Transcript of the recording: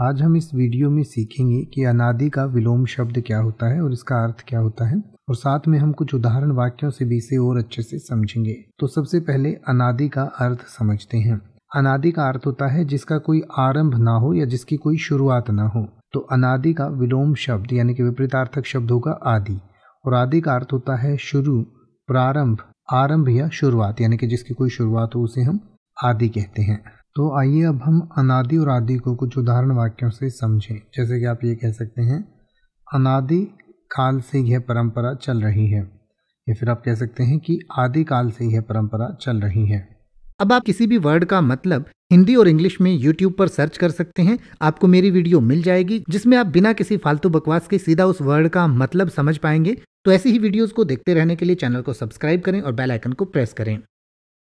आज हम इस वीडियो में सीखेंगे कि अनादि का विलोम शब्द क्या होता है और इसका अर्थ क्या होता है। और साथ में हम कुछ उदाहरण वाक्यों से भी इसे और अच्छे से समझेंगे। तो सबसे पहले अनादि का अर्थ समझते हैं। अनादि का अर्थ होता है जिसका कोई आरंभ ना हो या जिसकी कोई शुरुआत ना हो। तो अनादि का विलोम शब्द यानी कि विपरीतार्थक शब्द होगा आदि। और आदि का अर्थ होता है शुरू, प्रारंभ, आरंभ या शुरुआत यानी कि जिसकी कोई शुरुआत हो उसे हम आदि कहते हैं। तो आइए अब हम अनादि और आदि को कुछ उदाहरण वाक्यों से समझें। जैसे कि आप ये कह सकते हैं, अनादि काल से यह परंपरा चल रही है। या फिर आप कह सकते हैं कि, आदि काल से यह परंपरा चल रही है। अब आप किसी भी वर्ड का मतलब हिंदी और इंग्लिश में यूट्यूब पर सर्च कर सकते हैं। आपको मेरी वीडियो मिल जाएगी, जिसमें आप बिना किसी फालतू बकवास के सीधा उस वर्ड का मतलब समझ पाएँगे। तो ऐसी ही वीडियोस को देखते रहने के लिए चैनल को सब्सक्राइब करें और बेल आइकन को प्रेस करें।